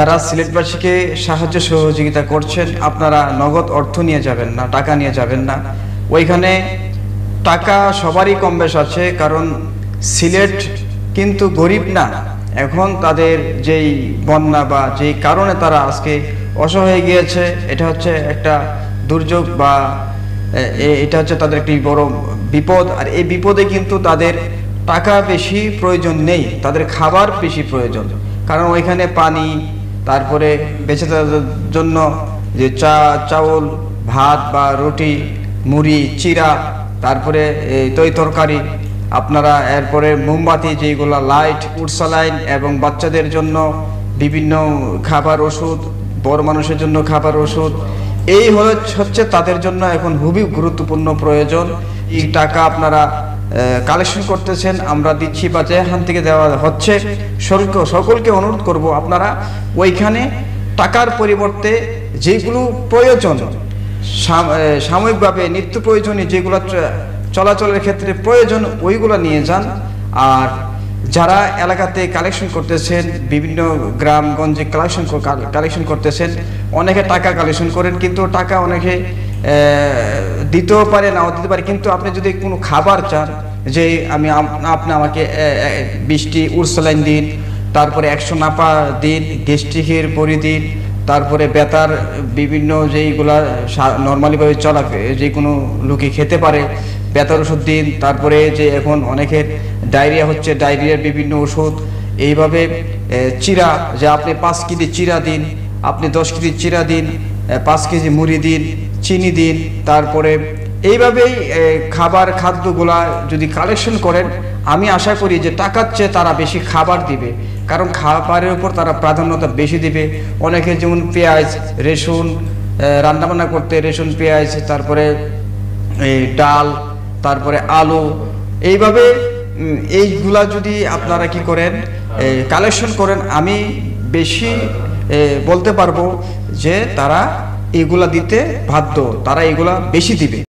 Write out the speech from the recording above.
যারা সিলেটবাসীকে সাহায্য সহযোগিতা করছেন, আপনারা নগদ অর্থ নিয়ে যাবেন না, টাকা নিয়ে যাবেন না। ওইখানে টাকা সবারই কম বেশ আছে, কারণ সিলেট কিন্তু গরিব না। এখন তাদের যেই বন্যা বা যেই কারণে তারা আজকে অসহায় গিয়েছে, এটা হচ্ছে একটা দুর্যোগ বা এটা হচ্ছে তাদের একটি বড় বিপদ। আর এই বিপদে কিন্তু তাদের টাকা বেশি প্রয়োজন নেই, তাদের খাবার বেশি প্রয়োজন। কারণ ওইখানে পানি তারপরে বেঁচে থাকার জন্য যে চা, চাউল, ভাত বা রুটি, মুড়ি, চিরা, তারপরে তৈ তরকারি, আপনারা এরপরে মোমবাতি যেগুলো লাইট উডসালাইন এবং বাচ্চাদের জন্য বিভিন্ন খাবার ওষুধ, বড় মানুষের জন্য খাবার ওষুধ, এই হচ্ছে তাদের জন্য এখন খুবই গুরুত্বপূর্ণ প্রয়োজন। এই টাকা আপনারা কালেকশন করতেছেন, আমরা দিচ্ছি বা যেখান থেকে দেওয়া হচ্ছে, সকলকে অনুরোধ করব আপনারা ওইখানে টাকার পরিবর্তে যেগুলো প্রয়োজন সাময়িকভাবে নিত্য প্রয়োজনীয় যেগুলো চলাচলের ক্ষেত্রে প্রয়োজন, ওইগুলো নিয়ে যান। আর যারা এলাকাতে কালেকশন করতেছেন, বিভিন্ন গ্রামগঞ্জে কালেকশন কালেকশন করতেছেন, অনেকে টাকা কালেকশন করেন, কিন্তু টাকা অনেকে দিতেও পারে, নাও দিতে পারে, কিন্তু আপনি যদি কোনো খাবার চান, যে আমি আপনি আমাকে বৃষ্টি, উর্সলাইন দিন, তারপরে একশো নাপা দিন, গেস্টিকের বড়ি দিন, তারপরে বেতার, বিভিন্ন যেইগুলা নর্মালিভাবে চলা, যে কোনো লোকে খেতে পারে, বেতার ওষুধ দিন, তারপরে যে এখন অনেকের ডায়রিয়া হচ্ছে, ডায়রিয়ার বিভিন্ন ওষুধ, এইভাবে চিরা, যে আপনি পাঁচ কেজি চিরা দিন, আপনি দশ কেজি চিরা দিন পাঁচ কেজি মুড়ি দিন চিনি দিন, তারপরে এইভাবেই খাবার খাদ্যগুলা যদি কালেকশন করেন, আমি আশা করি যে টাকার চেয়ে তারা বেশি খাবার দিবে। কারণ খাবারের উপর তারা প্রাধান্যতা বেশি দিবে। অনেকে যেমন পেঁয়াজ রেশন রান্নাবান্না করতে রেশন পেঁয়াজ, তারপরে এই ডাল, তারপরে আলু, এইভাবে এইগুলা যদি আপনারা কি করেন কালেকশন করেন, আমি বেশি বলতে পারব যে তারা এগুলা দিতে বাধ্য তারা এগুলা বেশি দিবে।